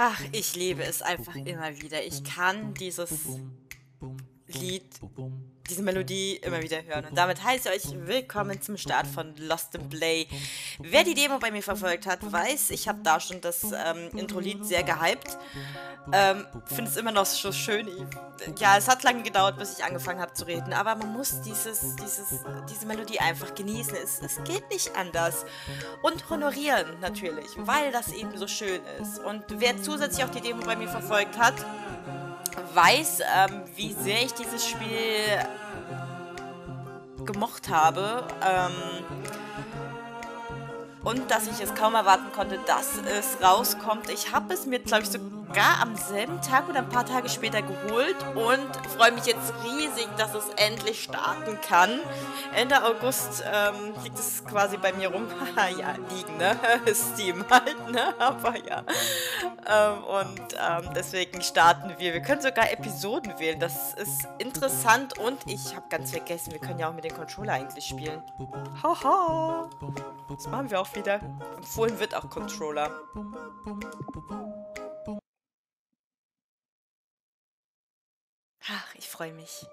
Ach, ich liebe es einfach immer wieder. Ich kann dieses Lied, diese Melodie immer wieder hören. Und damit heiße ich euch willkommen zum Start von Lost in Play. Wer die Demo bei mir verfolgt hat, weiß, ich habe da schon das ähm, Intro-Lied sehr gehypt. Ähm, Finde es immer noch so schön. Ja, es hat lange gedauert, bis ich angefangen habe zu reden, aber man muss dieses, dieses, diese Melodie einfach genießen. Es, es geht nicht anders. Und honorieren natürlich, weil das eben so schön ist. Und wer zusätzlich auch die Demo bei mir verfolgt hat, weiß, ähm, wie sehr ich dieses Spiel gemocht habe. Ähm, und dass ich es kaum erwarten konnte, dass es rauskommt. Ich habe es mir, glaube ich, sogar am selben Tag oder ein paar Tage später geholt und freue mich jetzt riesig, dass es endlich starten kann. Ende August ähm, liegt es quasi bei mir rum. ja, liegen, ne? Steam halt, ne? Aber ja. Ähm, und ähm, deswegen starten wir. Wir können sogar Episoden wählen. Das ist interessant und ich habe ganz vergessen, wir können ja auch mit dem Controller eigentlich spielen. Haha. Das machen wir auch wieder. Empfohlen wird auch Controller. Ach, ich freue mich.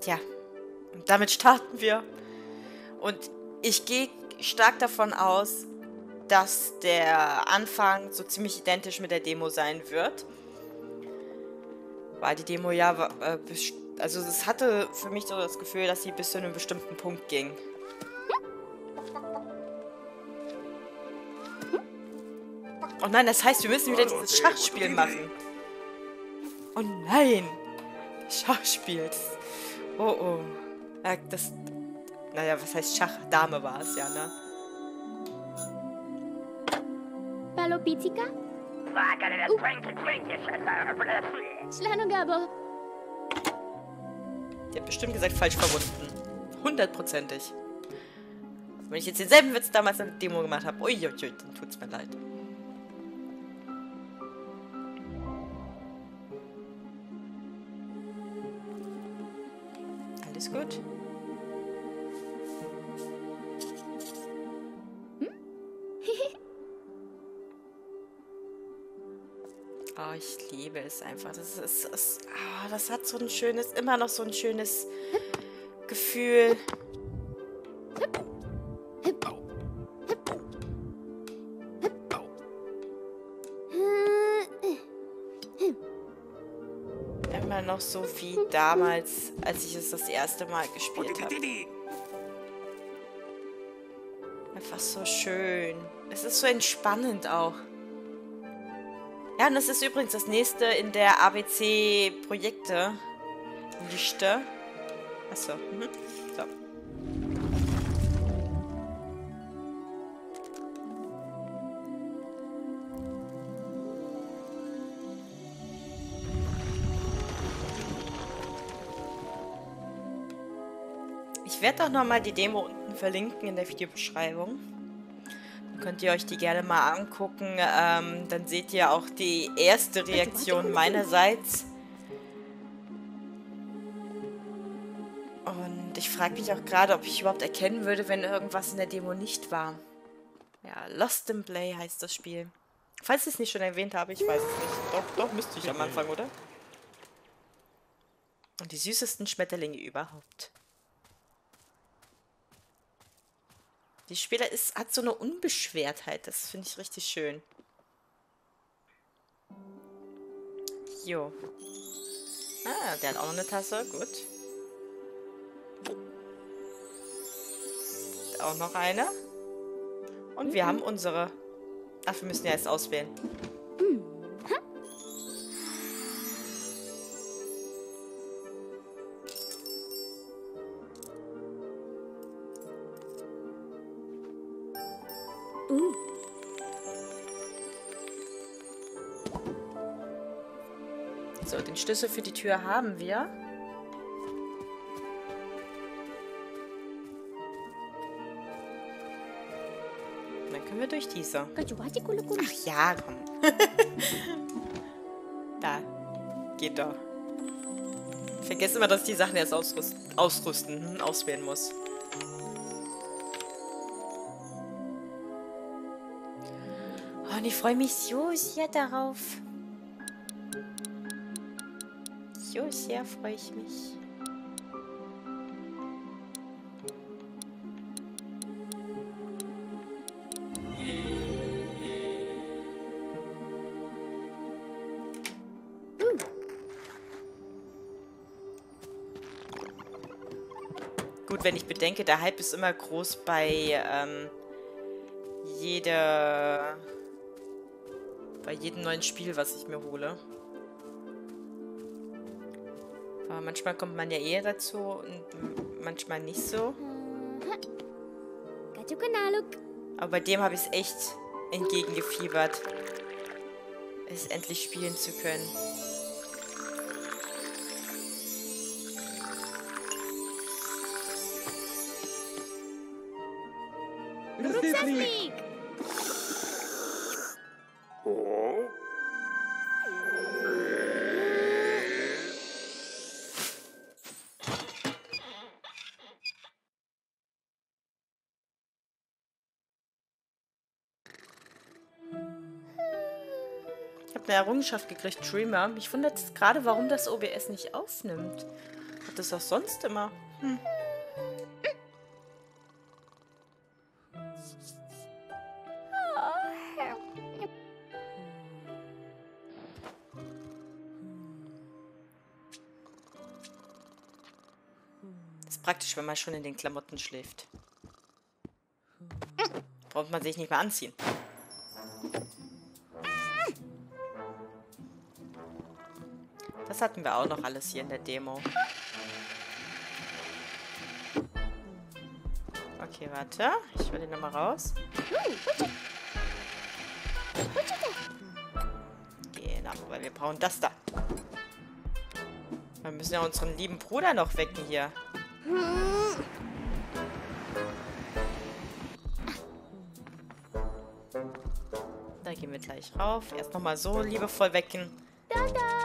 Tja, und damit starten wir. Und ich gehe stark davon aus, dass der Anfang so ziemlich identisch mit der Demo sein wird. Weil die Demo ja, äh, also es hatte für mich so das Gefühl, dass sie bis zu einem bestimmten Punkt ging. Oh nein, das heißt, wir müssen wieder dieses Schachspiel machen. Oh nein! Schachspiel. Oh oh. Das. Naja, was heißt Schach? Dame war es ja, ne? Palopitica? Schlanogabo. Die hat bestimmt gesagt, falsch verbunden. Hundertprozentig. Wenn ich jetzt denselben Witz damals in der Demo gemacht habe, uiuiui, dann tut's mir leid. Alles gut? Ich liebe es einfach. Das ist, ist oh, das hat so ein schönes, immer noch so ein schönes Gefühl. Immer noch so wie damals, als ich es das erste Mal gespielt habe. Einfach so schön. Es ist so entspannend auch. Ja, und das ist übrigens das nächste in der ABC-Projekte-Liste. Achso. Mhm. So. Ich werde auch nochmal die Demo unten verlinken in der Videobeschreibung könnt ihr euch die gerne mal angucken. Ähm, dann seht ihr auch die erste Reaktion meinerseits. Und ich frage mich auch gerade, ob ich überhaupt erkennen würde, wenn irgendwas in der Demo nicht war. Ja, Lost in Play heißt das Spiel. Falls ich es nicht schon erwähnt habe, ich weiß es nicht. Doch, doch, müsste ich am Anfang, oder? Und die süßesten Schmetterlinge überhaupt. Die Spieler ist, hat so eine Unbeschwertheit. Das finde ich richtig schön. Jo. Ah, der hat auch noch eine Tasse. Gut. Auch noch eine. Und wir haben unsere. Ach, wir müssen ja erst auswählen. Schlüssel für die Tür haben wir. Dann können wir durch diese. Ach ja, komm. da. Geht doch. Ich vergesse immer, dass ich die Sachen erst ausrüsten, ausrüsten hm, auswählen muss. Oh, und ich freue mich so sehr darauf. So sehr freue ich mich. Gut, wenn ich bedenke, der Hype ist immer groß bei ähm, jeder bei jedem neuen Spiel, was ich mir hole. Aber manchmal kommt man ja eher dazu und manchmal nicht so. Aber bei dem habe ich es echt entgegengefiebert, es endlich spielen zu können. Eine Errungenschaft gekriegt, Dreamer. Mich wundert es gerade, warum das OBS nicht aufnimmt. Hat das auch sonst immer. Hm. Das ist praktisch, wenn man schon in den Klamotten schläft. Braucht man sich nicht mehr anziehen. Das hatten wir auch noch alles hier in der Demo. Okay, warte. Ich will den nochmal raus. Genau, weil wir brauchen das da. Wir müssen ja unseren lieben Bruder noch wecken hier. Da gehen wir gleich rauf. Erst nochmal so liebevoll wecken. Da, da.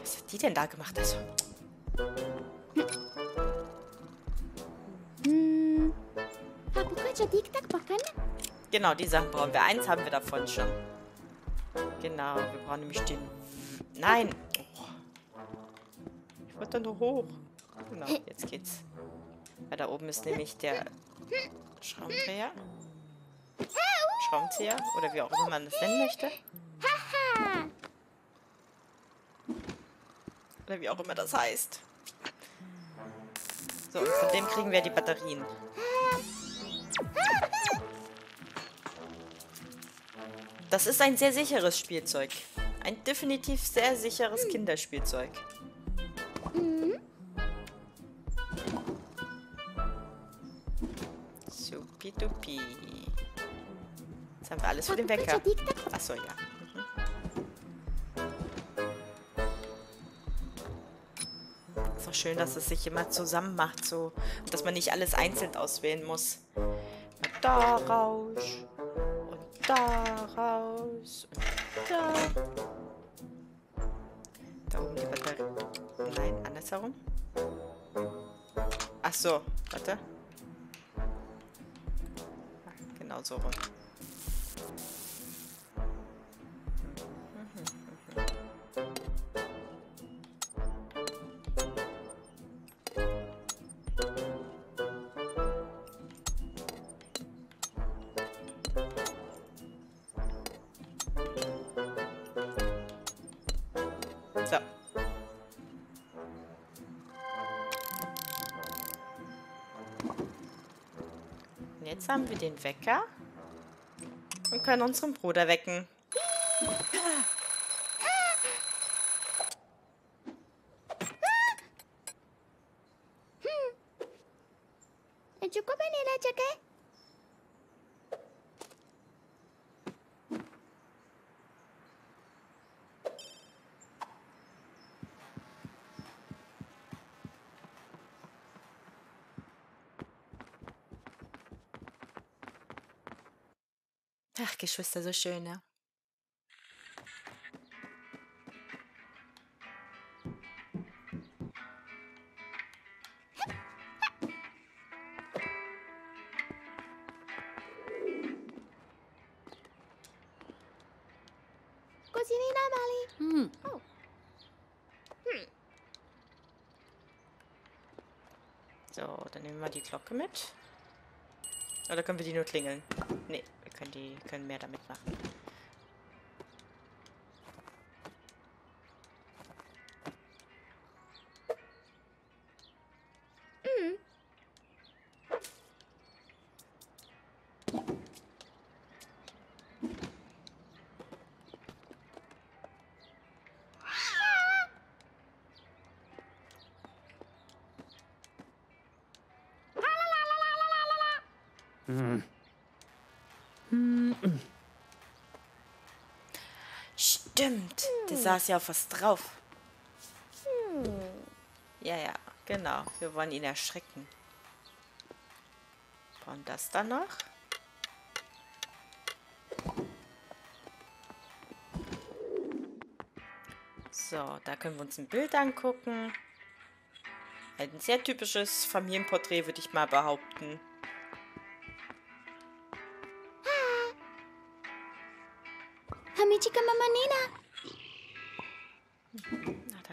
Was hat die denn da gemacht? Also. Pakan? Genau, die Sachen brauchen wir. Eins haben wir davon schon. Genau, wir brauchen nämlich den... Nein! Oh. Ich wollte da nur hoch. Genau, jetzt geht's. Weil da oben ist nämlich der Schraubendreher. Schraubenzieher. Oder wie auch immer man das nennen möchte. Oder wie auch immer das heißt. So, und von dem kriegen wir die Batterien. Das ist ein sehr sicheres Spielzeug. Ein definitiv sehr sicheres Kinderspielzeug. Alles für den Wecker. Achso, ja. Mhm. Ist auch schön, dass es sich immer zusammen macht, so. Und dass man nicht alles einzeln auswählen muss. Da raus. Und da raus. Und da. Da oben die Batterie. Nein, andersherum. Ach so, warte. Genau so rum. Haben wir den Wecker und können unseren Bruder wecken. Ini Geschwister, so schön, ne? Mali? Oh. So, dann nehmen wir die Glocke mit. Oder können wir die nur klingeln? Nee, können die können mehr damit machen. Stimmt, der saß ja auf was drauf. Ja, ja, genau. Wir wollen ihn erschrecken. Und das dann noch? So, da können wir uns ein Bild angucken. Ein sehr typisches Familienporträt, würde ich mal behaupten.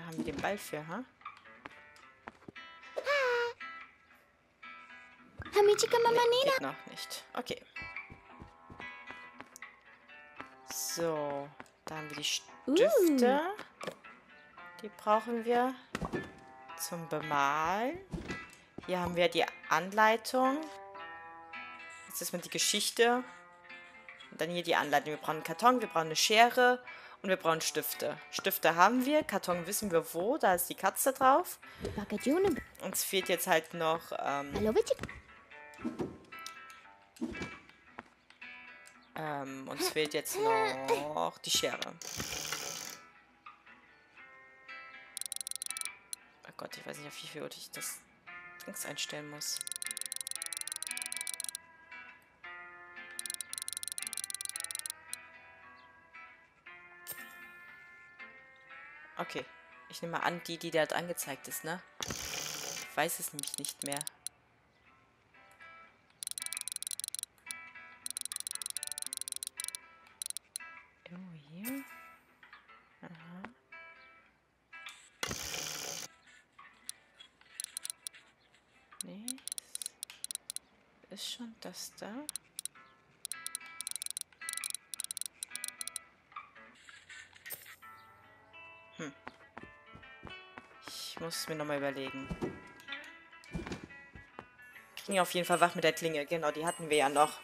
Haben wir den Ball für, ha? Hamichi ka Mama Nina. geht noch nicht. Okay. So, da haben wir die Stifte. Die brauchen wir zum Bemalen. Hier haben wir die Anleitung. Jetzt ist mal die Geschichte. Und dann hier die Anleitung. Wir brauchen einen Karton, wir brauchen eine Schere und wir brauchen Stifte. Stifte haben wir, Karton wissen wir wo, da ist die Katze drauf. Uns fehlt jetzt halt noch ähm. Ähm, uns fehlt jetzt noch die Schere. Oh Gott, ich weiß nicht, auf wie viel Uhr ich das Dings einstellen muss. Okay. Ich nehme mal an, die, die dort angezeigt ist, ne? Ich weiß es nämlich nicht mehr. Irgendwo hier? Aha. Nee. Ist schon das da? Muss es mir nochmal überlegen. Kriegen auf jeden Fall wach mit der Klinge. Genau, die hatten wir ja noch.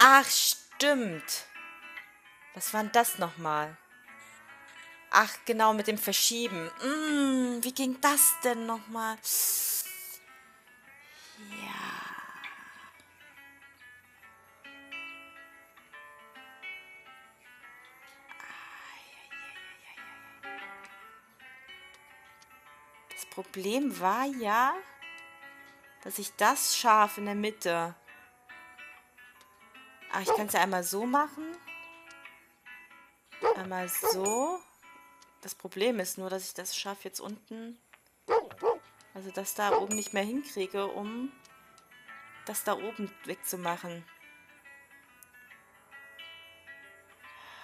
Ach, stimmt. Was war denn das nochmal? Ach, genau, mit dem Verschieben. Mm, wie ging das denn nochmal? Ja. Problem war ja, dass ich das scharf in der Mitte Ach, ich kann es ja einmal so machen. Einmal so. Das Problem ist nur, dass ich das Schaf jetzt unten, also das da oben nicht mehr hinkriege, um das da oben wegzumachen.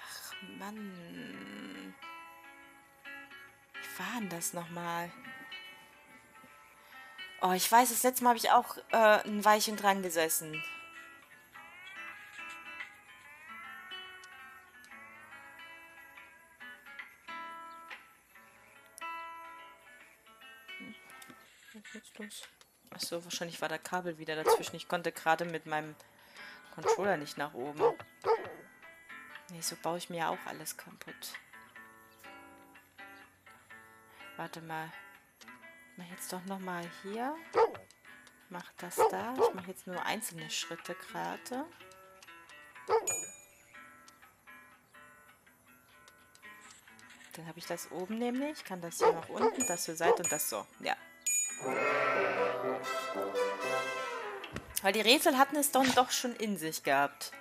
Ach, Mann. Wie war denn das nochmal? Oh, ich weiß, das letzte Mal habe ich auch äh, ein Weilchen dran gesessen. los? Achso, wahrscheinlich war der Kabel wieder dazwischen. Ich konnte gerade mit meinem Controller nicht nach oben. Nee, so baue ich mir ja auch alles kaputt. Warte mal. Mache jetzt doch nochmal hier. Mach das da. Ich mache jetzt nur einzelne Schritte gerade. Dann habe ich das oben nämlich. Kann das hier nach unten, das zur Seite und das so. Ja. Weil die Rätsel hatten es dann doch schon in sich gehabt.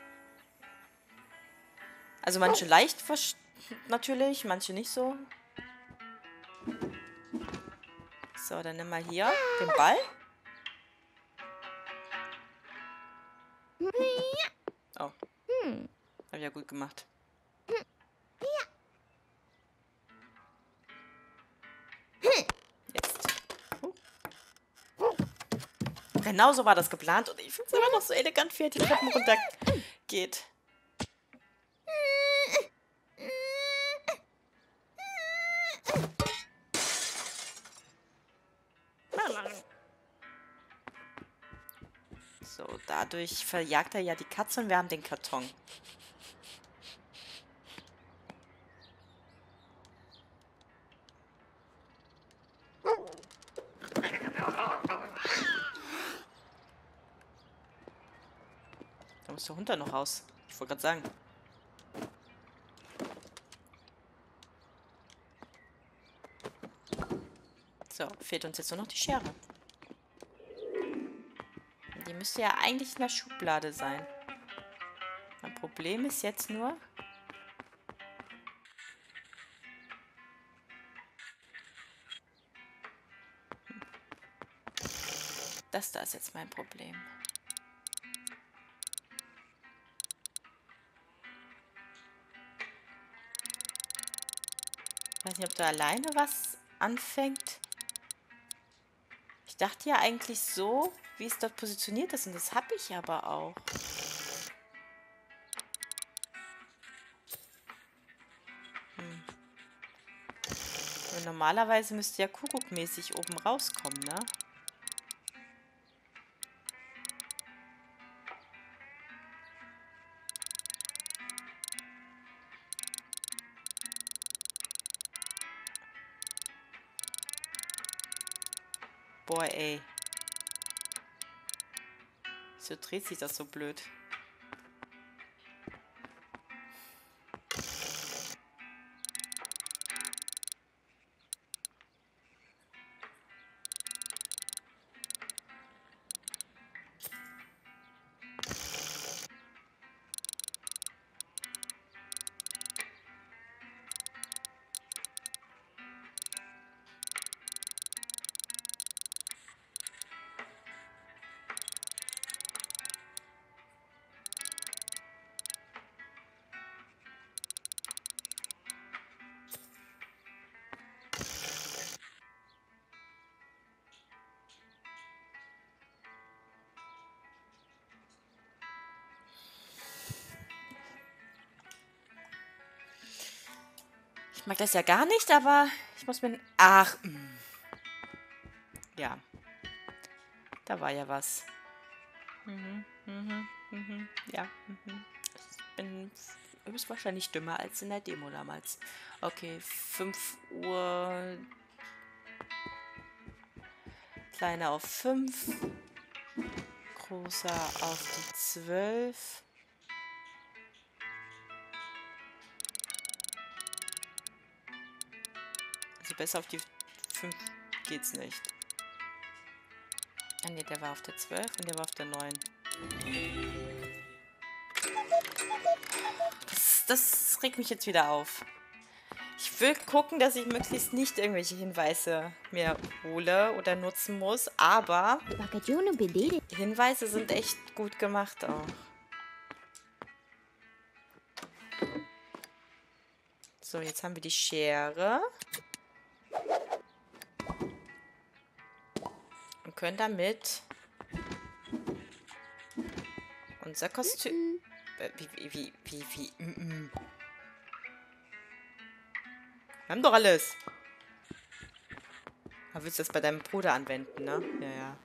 Also manche leicht natürlich, manche nicht so. So, dann nimm mal hier den Ball. Oh. Hab ich ja gut gemacht. Genau so war das geplant und ich finde es immer noch so elegant, wie er die Treppen runter geht. Dadurch verjagt er ja die Katze und wir haben den Karton. muss der Hund da noch raus. Ich wollte gerade sagen. So, fehlt uns jetzt nur noch die Schere. Die müsste ja eigentlich in der Schublade sein. Mein Problem ist jetzt nur... Das da ist jetzt mein Problem. Ich weiß nicht, ob da alleine was anfängt. Ich dachte ja eigentlich so, wie es dort positioniert ist. Und das habe ich aber auch. Hm. Normalerweise müsste ja Kuckuckmäßig oben rauskommen, ne? Boah, ey. Wieso dreht sich das so blöd? Ich mag das ja gar nicht, aber ich muss mir... Ach. Mm. Ja. Da war ja was. Mhm, mhm, mhm, ja. Mhm. Ich bin höchstwahrscheinlich dümmer als in der Demo damals. Okay, 5 Uhr. Kleiner auf 5. Großer auf die 12. Also besser auf die 5 geht's nicht. Ah ne, der war auf der 12 und der war auf der 9. Das, das regt mich jetzt wieder auf. Ich will gucken, dass ich möglichst nicht irgendwelche Hinweise mehr hole oder nutzen muss, aber Hinweise sind echt gut gemacht auch. So, jetzt haben wir die Schere. Können damit unser Kostüm... Äh, wie, wie, wie, wie, wie, mm -mm. Wir haben doch alles. Aber willst du das bei deinem Bruder anwenden, ne? Ja, ja.